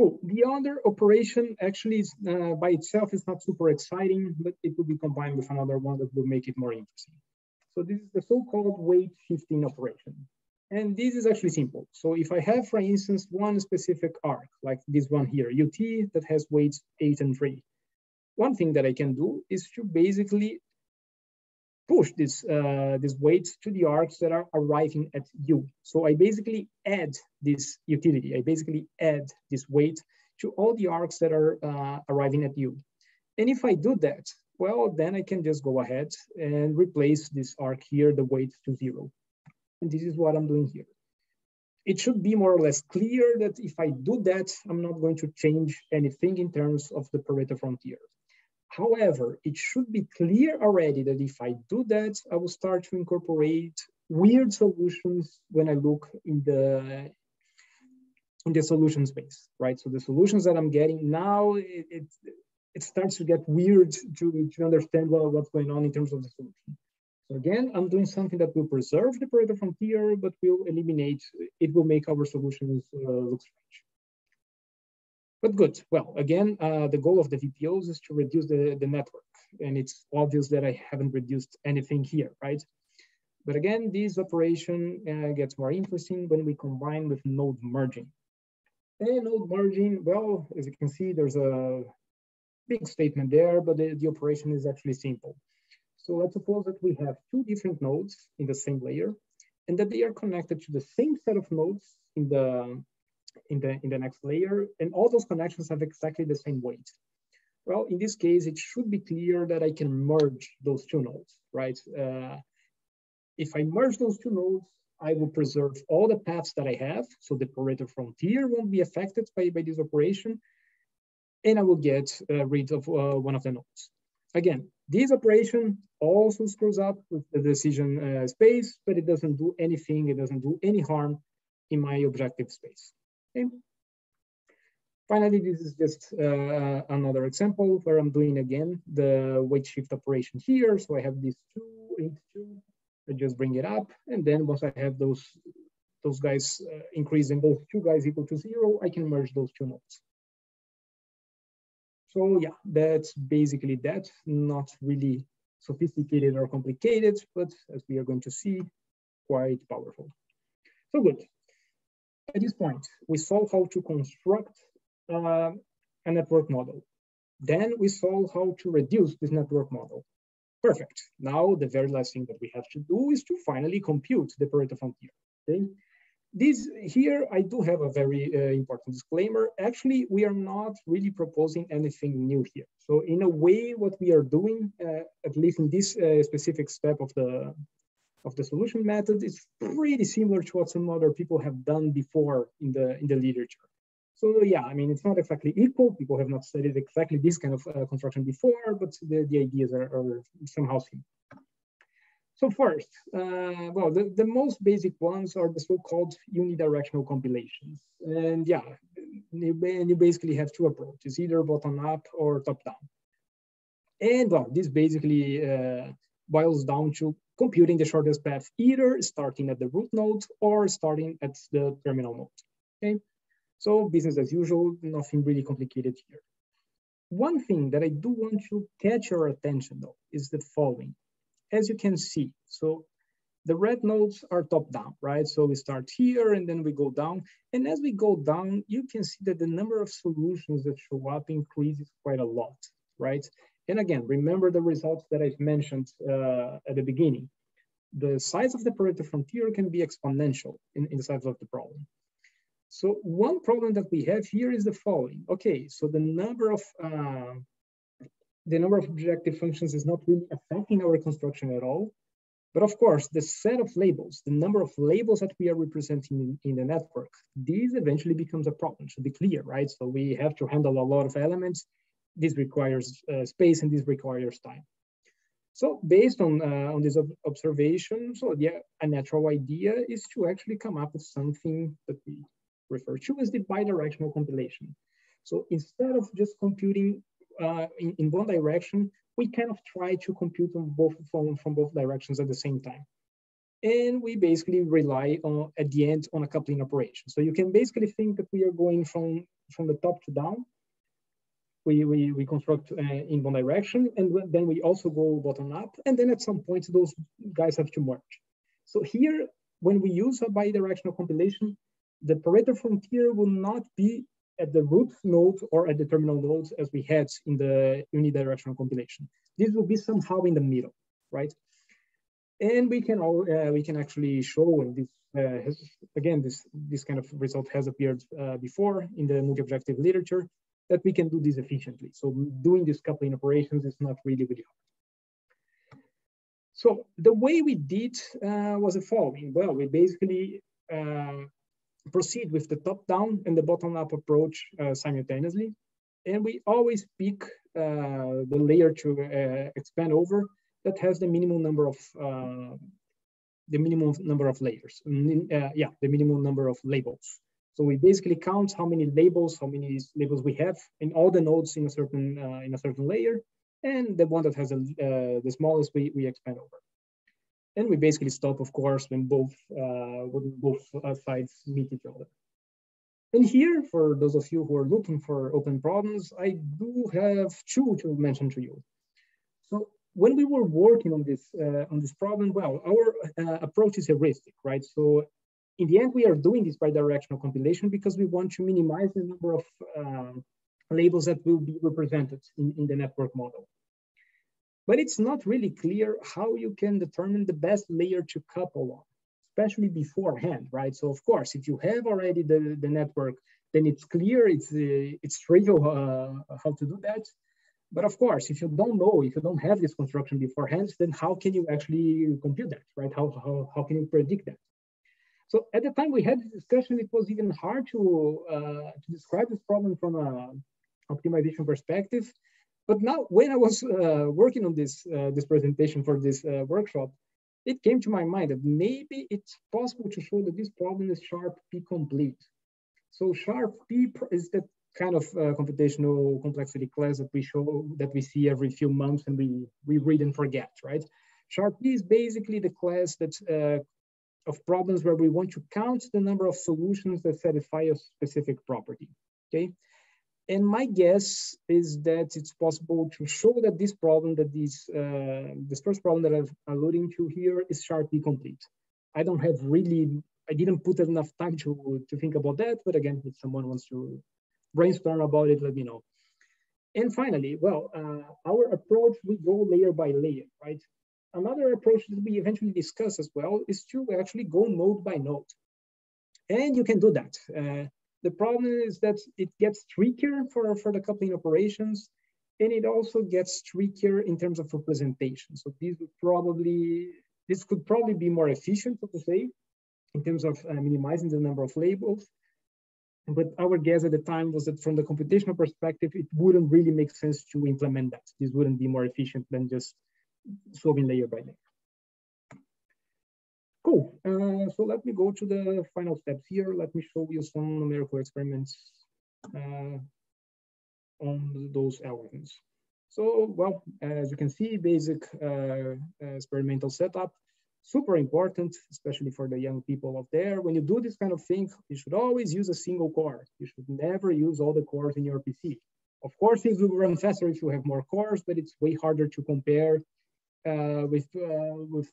Cool. The other operation actually is, uh, by itself is not super exciting, but it will be combined with another one that will make it more interesting. So this is the so-called weight shifting operation. And this is actually simple. So if I have, for instance, one specific arc, like this one here, UT, that has weights eight and three, one thing that I can do is to basically push this, uh, this weights to the arcs that are arriving at U. So I basically add this utility. I basically add this weight to all the arcs that are uh, arriving at U. And if I do that, well, then I can just go ahead and replace this arc here, the weight to zero. And this is what I'm doing here. It should be more or less clear that if I do that, I'm not going to change anything in terms of the Pareto frontier. However, it should be clear already that if I do that, I will start to incorporate weird solutions when I look in the in the solution space, right? So the solutions that I'm getting now, it, it, it starts to get weird to, to understand well, what's going on in terms of the solution. So again, I'm doing something that will preserve the Pareto frontier, but will eliminate, it will make our solutions uh, look strange. But good, well, again, uh, the goal of the VPOs is to reduce the, the network. And it's obvious that I haven't reduced anything here, right? But again, this operation uh, gets more interesting when we combine with node merging. And node merging, well, as you can see, there's a big statement there, but the, the operation is actually simple. So let's suppose that we have two different nodes in the same layer and that they are connected to the same set of nodes in the, in the, in the next layer. And all those connections have exactly the same weight. Well, in this case, it should be clear that I can merge those two nodes, right? Uh, if I merge those two nodes, I will preserve all the paths that I have. So the Pareto frontier won't be affected by, by this operation. And I will get uh, rid of uh, one of the nodes. Again, this operation also screws up with the decision uh, space, but it doesn't do anything, it doesn't do any harm in my objective space. Okay. Finally, this is just uh, another example where I'm doing again the weight shift operation here. So I have these two, eight, two. I just bring it up, and then once I have those those guys uh, increasing both two guys equal to zero, I can merge those two nodes. So yeah, that's basically that. Not really sophisticated or complicated, but as we are going to see, quite powerful. So good. At this point, we saw how to construct uh, a network model. Then we saw how to reduce this network model. Perfect. Now, the very last thing that we have to do is to finally compute the Pareto frontier. Okay? This here, I do have a very uh, important disclaimer. Actually, we are not really proposing anything new here. So in a way, what we are doing, uh, at least in this uh, specific step of the of the solution method, is pretty similar to what some other people have done before in the in the literature. So yeah, I mean, it's not exactly equal. People have not studied exactly this kind of uh, construction before, but the, the ideas are, are somehow similar. So first, uh, well, the, the most basic ones are the so-called unidirectional compilations. And yeah, you, you basically have two approaches, either bottom-up or top-down. And well, this basically uh, boils down to computing the shortest path, either starting at the root node or starting at the terminal node, okay? So business as usual, nothing really complicated here. One thing that I do want to catch your attention though is the following as you can see, so the red nodes are top down, right? So we start here and then we go down. And as we go down, you can see that the number of solutions that show up increases quite a lot, right? And again, remember the results that I've mentioned uh, at the beginning. The size of the Pareto frontier can be exponential in, in the size of the problem. So one problem that we have here is the following. Okay, so the number of uh, the number of objective functions is not really affecting our construction at all. But of course, the set of labels, the number of labels that we are representing in, in the network, these eventually becomes a problem, should be clear, right? So we have to handle a lot of elements. This requires uh, space and this requires time. So based on, uh, on this observation, so yeah, a natural idea is to actually come up with something that we refer to as the bidirectional compilation. So instead of just computing uh, in, in one direction, we kind of try to compute on both from, from both directions at the same time. And we basically rely on at the end on a coupling operation. So you can basically think that we are going from, from the top to down. We, we, we construct uh, in one direction and then we also go bottom up. And then at some point, those guys have to merge. So here, when we use a bidirectional compilation, the Pareto frontier will not be at the root node or at the terminal nodes as we had in the unidirectional compilation. This will be somehow in the middle, right? And we can all uh, we can actually show and this uh, has, again this this kind of result has appeared uh, before in the multi-objective literature that we can do this efficiently. So doing these coupling operations is not really really hard. So the way we did uh, was the following. Well, we basically uh, proceed with the top-down and the bottom-up approach uh, simultaneously. And we always pick uh, the layer to uh, expand over that has the minimum number of uh, the minimum number of layers. Uh, yeah, the minimum number of labels. So we basically count how many labels, how many labels we have in all the nodes in a certain uh, in a certain layer, and the one that has a, the smallest we, we expand over. And we basically stop, of course, when both, uh, when both uh, sides meet each other. And here, for those of you who are looking for open problems, I do have two to mention to you. So when we were working on this uh, on this problem, well, our uh, approach is heuristic, right? So in the end, we are doing this bidirectional compilation because we want to minimize the number of um, labels that will be represented in, in the network model but it's not really clear how you can determine the best layer to couple on, especially beforehand, right? So of course, if you have already the, the network, then it's clear, it's, uh, it's trivial uh, how to do that. But of course, if you don't know, if you don't have this construction beforehand, then how can you actually compute that, right? How, how, how can you predict that? So at the time we had this discussion, it was even hard to, uh, to describe this problem from an optimization perspective but now, when I was uh, working on this uh, this presentation for this uh, workshop, it came to my mind that maybe it's possible to show that this problem is sharp p complete. So sharp p is that kind of uh, computational complexity class that we show that we see every few months and we we read and forget, right? Sharp p is basically the class that uh, of problems where we want to count the number of solutions that satisfy a specific property. Okay, and my guess is that it's possible to show that this problem, that this, uh, this first problem that I'm alluding to here is sharp p complete. I don't have really, I didn't put enough time to, to think about that, but again, if someone wants to brainstorm about it, let me know. And finally, well, uh, our approach, we go layer by layer, right? Another approach that we eventually discuss as well is to actually go node by node. And you can do that. Uh, the problem is that it gets trickier for, for the coupling operations, and it also gets trickier in terms of representation. So this would probably, this could probably be more efficient, so to say, in terms of uh, minimizing the number of labels. But our guess at the time was that from the computational perspective, it wouldn't really make sense to implement that. This wouldn't be more efficient than just solving layer by layer. Cool. Uh, so let me go to the final steps here. Let me show you some numerical experiments uh, on those algorithms. So, well, as you can see, basic uh, experimental setup, super important, especially for the young people out there. When you do this kind of thing, you should always use a single core. You should never use all the cores in your PC. Of course, things will run faster if you have more cores, but it's way harder to compare uh, with uh, with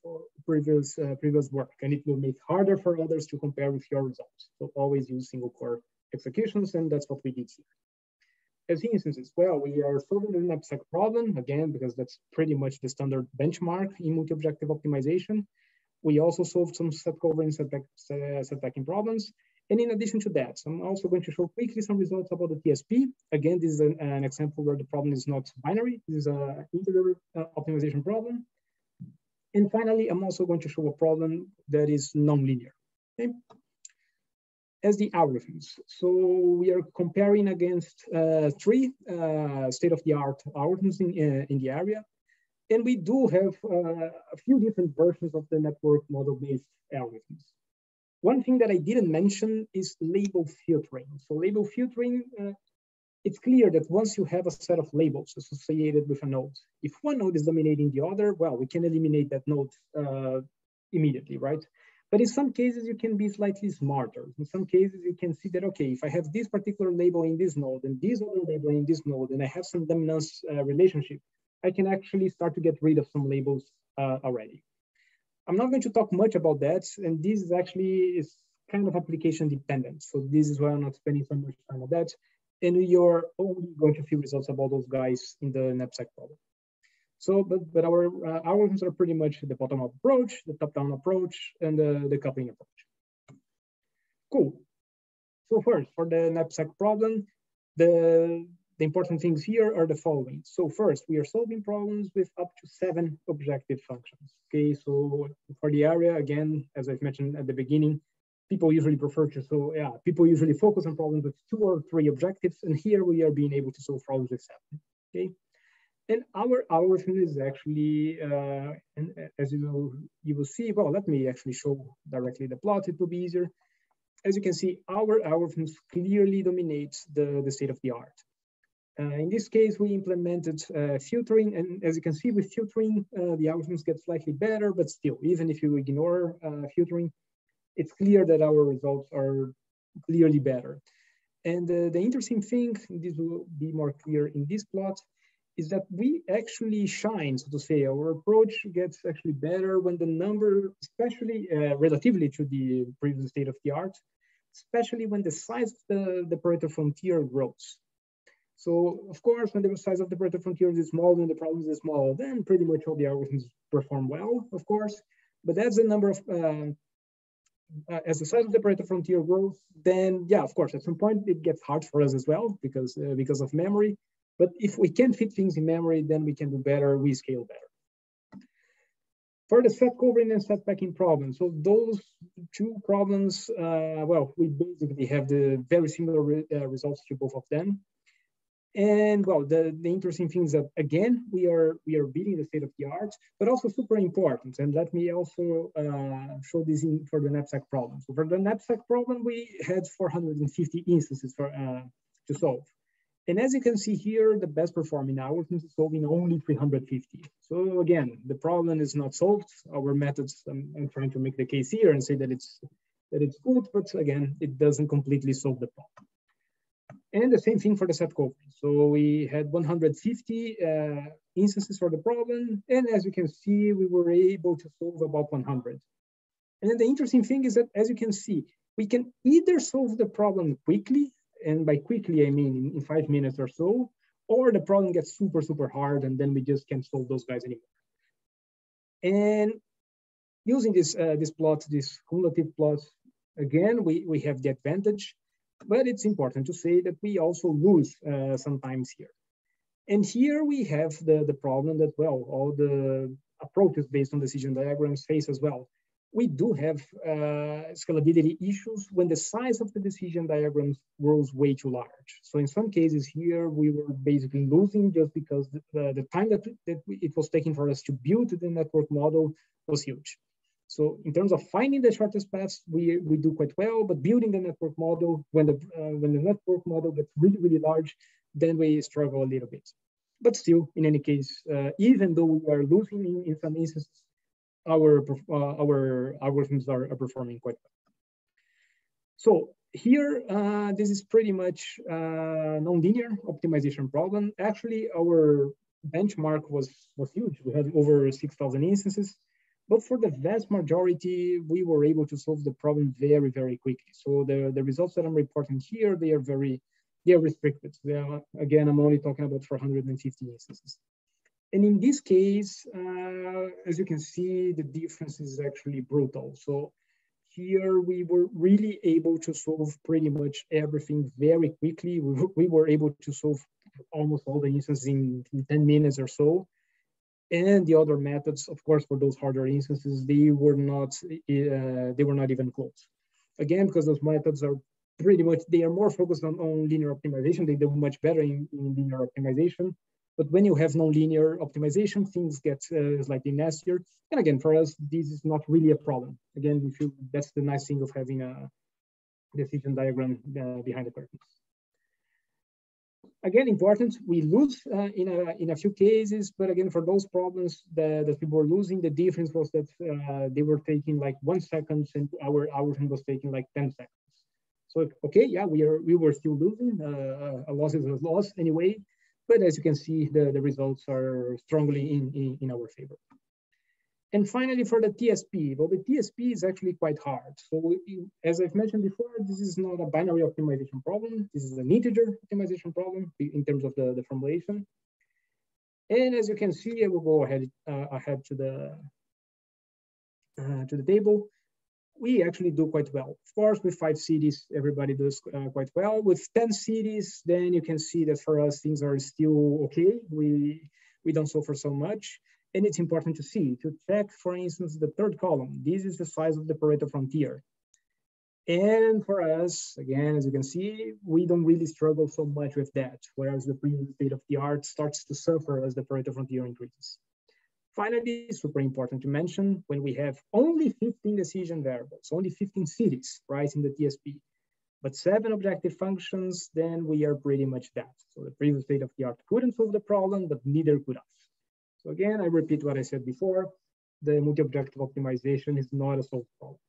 previous uh, previous work, and it will make harder for others to compare with your results. So always use single core executions, and that's what we did here. As instances, well, we are solving the knapsack problem again because that's pretty much the standard benchmark in multi-objective optimization. We also solved some set covering set setback, set packing problems, and in addition to that, I'm also going to show quickly some results about the TSP. Again, this is an, an example where the problem is not binary. This is an integer uh, optimization problem. And finally, I'm also going to show a problem that is nonlinear. Okay? As the algorithms. So we are comparing against uh, three uh, state-of-the-art algorithms in, uh, in the area. And we do have uh, a few different versions of the network model-based algorithms. One thing that I didn't mention is label filtering. So label filtering, uh, it's clear that once you have a set of labels associated with a node, if one node is dominating the other, well, we can eliminate that node uh, immediately, right? But in some cases, you can be slightly smarter. In some cases, you can see that, okay, if I have this particular label in this node and this other label in this node, and I have some dominance uh, relationship, I can actually start to get rid of some labels uh, already. I'm not going to talk much about that. And this is actually is kind of application dependent. So this is why I'm not spending so much time on that. And you're only going to see results about those guys in the knapsack problem. So, but, but our uh, algorithms are pretty much the bottom-up approach, the top-down approach, and the, the coupling approach. Cool. So first, for the knapsack problem, the, the important things here are the following. So first, we are solving problems with up to seven objective functions. Okay, so for the area, again, as I've mentioned at the beginning, people usually prefer to, so yeah, people usually focus on problems with two or three objectives, and here we are being able to solve problems with seven, okay? And our algorithm is actually, uh, and as you know, you will see, well, let me actually show directly the plot, it will be easier. As you can see, our algorithms clearly dominates the, the state of the art. Uh, in this case, we implemented uh, filtering, and as you can see with filtering, uh, the algorithms get slightly better, but still, even if you ignore filtering, it's clear that our results are clearly better. And uh, the interesting thing, this will be more clear in this plot, is that we actually shine, so to say, our approach gets actually better when the number, especially uh, relatively to the previous state of the art, especially when the size of the, the Pareto frontier grows. So of course, when the size of the Pareto frontier is small, when the problem is small, then pretty much all the algorithms perform well, of course. But as the number of, uh, uh, as the size of the Pareto frontier grows, then yeah, of course, at some point it gets hard for us as well because uh, because of memory. But if we can fit things in memory, then we can do better, we scale better. For the set covering and set packing problems, so those two problems, uh, well, we basically have the very similar re uh, results to both of them. And well, the, the interesting thing is that again, we are we are beating the state of the art, but also super important. And let me also uh, show this in for the knapsack problem. So for the knapsack problem, we had 450 instances for uh, to solve. And as you can see here, the best performing algorithm is solving only 350. So again, the problem is not solved. Our methods, I'm, I'm, trying to make the case here and say that it's that it's good, but again, it doesn't completely solve the problem. And the same thing for the set covering. So we had 150 uh, instances for the problem. And as you can see, we were able to solve about 100. And then the interesting thing is that, as you can see, we can either solve the problem quickly and by quickly, I mean in, in five minutes or so, or the problem gets super, super hard and then we just can't solve those guys anymore. And using this, uh, this plot, this cumulative plot, again, we, we have the advantage, but it's important to say that we also lose uh, sometimes here. And here we have the, the problem that, well, all the approaches based on decision diagrams face as well we do have uh, scalability issues when the size of the decision diagrams grows way too large. So in some cases here, we were basically losing just because the, the, the time that, that it was taking for us to build the network model was huge. So in terms of finding the shortest paths, we, we do quite well, but building the network model, when the, uh, when the network model gets really, really large, then we struggle a little bit. But still, in any case, uh, even though we are losing in, in some instances, our, uh, our algorithms are, are, performing quite well. So here, uh, this is pretty much uh, nonlinear optimization problem. Actually, our benchmark was, was huge. We had over 6,000 instances. But for the vast majority, we were able to solve the problem very, very quickly. So the, the results that I'm reporting here, they are very, they are restricted. They are, again, I'm only talking about 450 instances. And in this case, uh, as you can see, the difference is actually brutal. So here we were really able to solve pretty much everything very quickly. We, we were able to solve almost all the instances in, in 10 minutes or so. And the other methods, of course, for those harder instances, they were not uh, they were not even close. Again, because those methods are pretty much they are more focused on, on linear optimization. They do much better in, in linear optimization. But when you have nonlinear optimization, things get uh, slightly nastier. And again, for us, this is not really a problem. Again, if you, that's the nice thing of having a decision diagram uh, behind the curtains. Again, important, we lose uh, in, a, in a few cases, but again, for those problems that, that people were losing, the difference was that uh, they were taking like one second and our algorithm was taking like 10 seconds. So, okay, yeah, we, are, we were still losing, uh, a loss is a loss anyway, but as you can see, the, the results are strongly in, in, in our favor. And finally, for the TSP, well, the TSP is actually quite hard. So as I've mentioned before, this is not a binary optimization problem. This is an integer optimization problem in terms of the, the formulation. And as you can see, I will go ahead uh, ahead to the uh, to the table. We actually do quite well. Of course, with five cities, everybody does uh, quite well. With 10 cities, then you can see that for us, things are still okay. We, we don't suffer so much. And it's important to see, to check, for instance, the third column. This is the size of the Pareto frontier. And for us, again, as you can see, we don't really struggle so much with that, whereas the previous state of the art starts to suffer as the Pareto frontier increases. Finally, super important to mention, when we have only 15 decision variables, only 15 cities, right, in the TSP, but seven objective functions, then we are pretty much that. So the previous state of the art couldn't solve the problem, but neither could us. Again, I repeat what I said before, the multi-objective optimization is not a solved problem.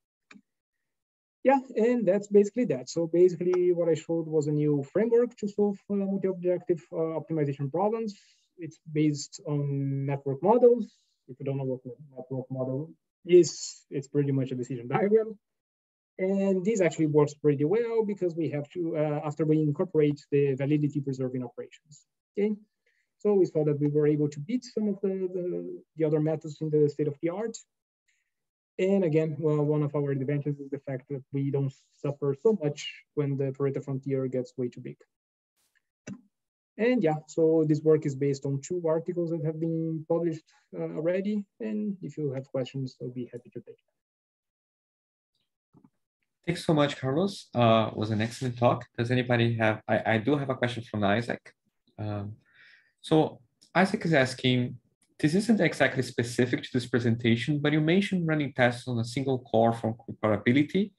Yeah, and that's basically that. So basically what I showed was a new framework to solve uh, multi-objective uh, optimization problems. It's based on network models. If you don't know what network model is, it's pretty much a decision diagram. And this actually works pretty well because we have to, uh, after we incorporate the validity preserving operations, okay? So we saw that we were able to beat some of the, the, the other methods in the state of the art. And again, well, one of our advantages is the fact that we don't suffer so much when the Pareto frontier gets way too big. And yeah, so this work is based on two articles that have been published uh, already. And if you have questions, I'll be happy to take them. Thanks so much, Carlos. Uh, was an excellent talk. Does anybody have, I, I do have a question from Isaac. Um, so Isaac is asking, this isn't exactly specific to this presentation, but you mentioned running tests on a single core for comparability.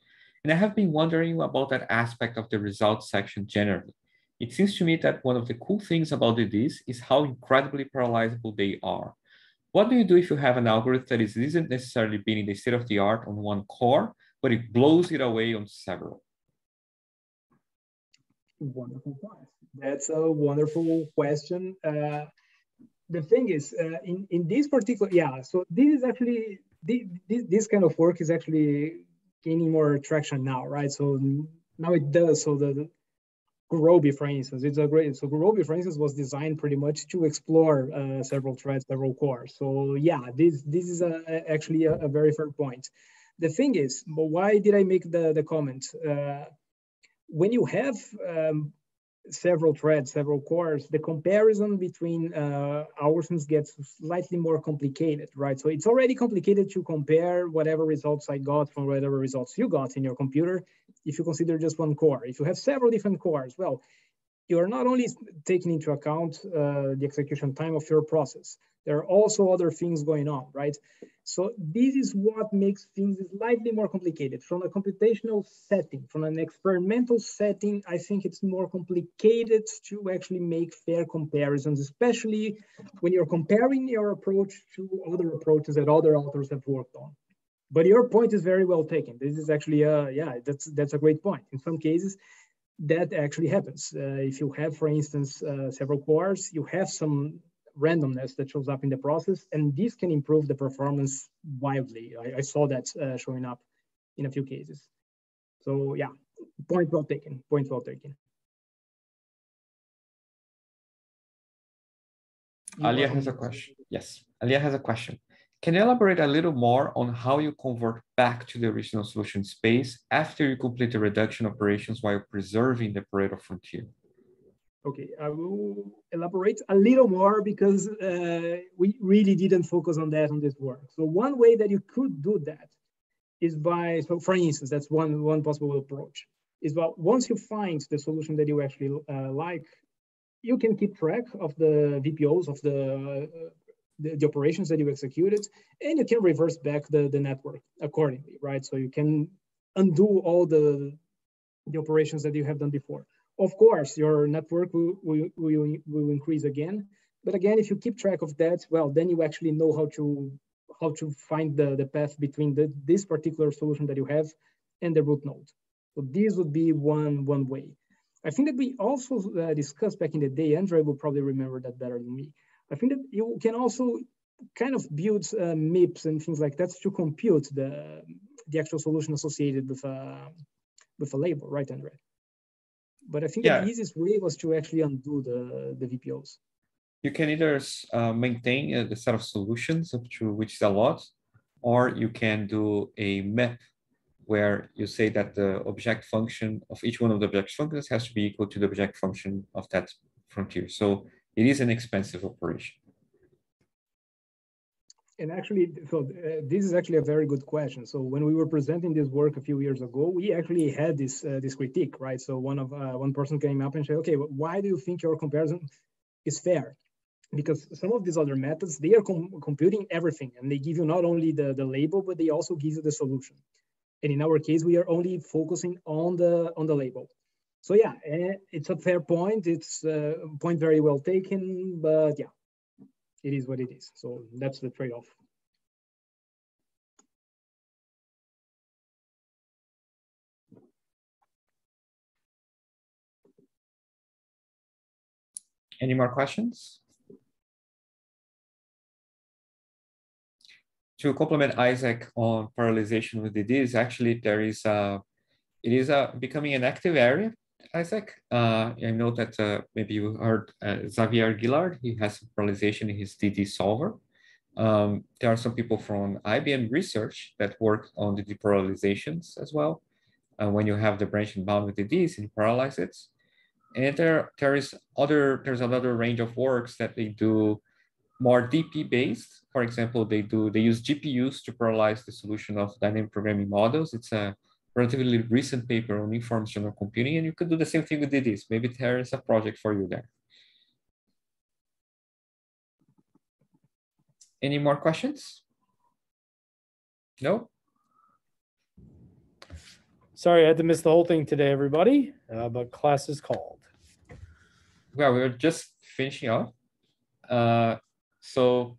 And I have been wondering about that aspect of the results section generally. It seems to me that one of the cool things about this is how incredibly parallelizable they are. What do you do if you have an algorithm that is, isn't necessarily being in the state of the art on one core, but it blows it away on several? Wonderful. That's a wonderful question. Uh, the thing is, uh, in, in this particular, yeah, so this is actually, this, this kind of work is actually gaining more traction now, right? So now it does. So the Gurobi, for instance, it's a great, so Gurobi, for instance, was designed pretty much to explore uh, several threads, several cores. So yeah, this, this is a, actually a, a, very fair point. The thing is, but why did I make the, the comment? Uh, when you have um, several threads, several cores, the comparison between uh, algorithms gets slightly more complicated, right? So it's already complicated to compare whatever results I got from whatever results you got in your computer if you consider just one core. If you have several different cores, well, you're not only taking into account uh, the execution time of your process, there are also other things going on, right? So this is what makes things slightly more complicated. From a computational setting, from an experimental setting, I think it's more complicated to actually make fair comparisons, especially when you're comparing your approach to other approaches that other authors have worked on. But your point is very well taken. This is actually, a, yeah, that's that's a great point. In some cases, that actually happens. Uh, if you have, for instance, uh, several cores, you have some randomness that shows up in the process, and this can improve the performance wildly. I, I saw that uh, showing up in a few cases. So yeah, point well taken, point well taken. Alia has a question. Yes, Alia has a question. Can you elaborate a little more on how you convert back to the original solution space after you complete the reduction operations while preserving the Pareto frontier? Okay, I will elaborate a little more because uh, we really didn't focus on that on this work. So one way that you could do that is by, so for instance, that's one, one possible approach, is well, once you find the solution that you actually uh, like, you can keep track of the VPOs of the, uh, the, the, operations that you executed, and you can reverse back the, the network accordingly, right? So you can undo all the, the operations that you have done before. Of course, your network will, will, will, will increase again. But again, if you keep track of that, well, then you actually know how to how to find the, the path between the, this particular solution that you have and the root node. So this would be one, one way. I think that we also uh, discussed back in the day, Andre will probably remember that better than me. I think that you can also kind of build uh, MIPS and things like that to compute the the actual solution associated with a with a label, right, Andre? But I think yeah. the easiest way was to actually undo the the VPOs. You can either uh, maintain a, set of solutions up to which is a lot, or you can do a map where you say that the object function of each one of the object functions has to be equal to the object function of that frontier. So it is an expensive operation and actually, so uh, this is actually a very good question. So when we were presenting this work a few years ago, we actually had this uh, this critique, right? So one of uh, one person came up and said, "Okay, why do you think your comparison is fair?" Because some of these other methods they are com computing everything, and they give you not only the the label, but they also give you the solution. And in our case, we are only focusing on the on the label. So yeah, eh, it's a fair point. It's a point very well taken, but yeah, it is what it is. So that's the trade-off. Any more questions? To complement Isaac on parallelization with DDs, actually there is a, it is a, becoming an active area Isaac. Uh, I know that uh, maybe you heard uh, Xavier Guillard. He has parallelization in his DD solver. Um, there are some people from IBM research that work on the deparallelizations as well. Uh, when you have the branch and bound with DDs and you parallelize it. And there, there is other, there's another range of works that they do more DP based. For example, they do, they use GPUs to parallelize the solution of dynamic programming models. It's a relatively recent paper on informational computing, and you could do the same thing with DDs. Maybe there is a project for you there. Any more questions? No? Sorry, I had to miss the whole thing today, everybody, uh, but class is called. Well, we are just finishing off. Uh, so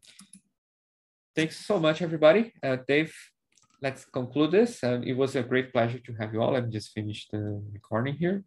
thanks so much, everybody. Uh, Dave, let's conclude this. And it was a great pleasure to have you all. I've just finished the recording here.